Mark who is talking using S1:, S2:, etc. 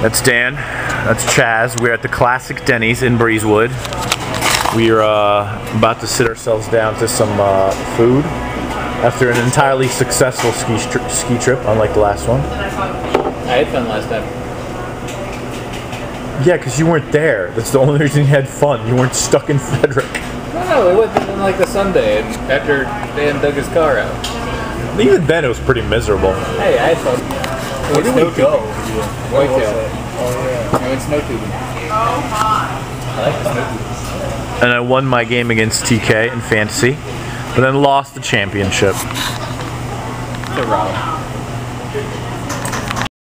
S1: That's Dan. That's Chaz. We're at the classic Denny's in Breezewood. We're uh, about to sit ourselves down to some uh, food after an entirely successful ski, stri- ski trip, unlike the last one.
S2: I had fun last time.
S1: Yeah, because you weren't there. That's the only reason you had fun. You weren't stuck in Frederick.
S2: No, no, we went on like the Sunday, and after Dan dug his car out.
S1: Even then, it was pretty miserable.
S2: Hey, I had fun.
S3: Where do we go?
S2: Whitetail. Oh, yeah. I went snow tubing. I like the snow tubing.
S1: And I won my game against TK in fantasy, but then lost the championship.
S2: It's a route.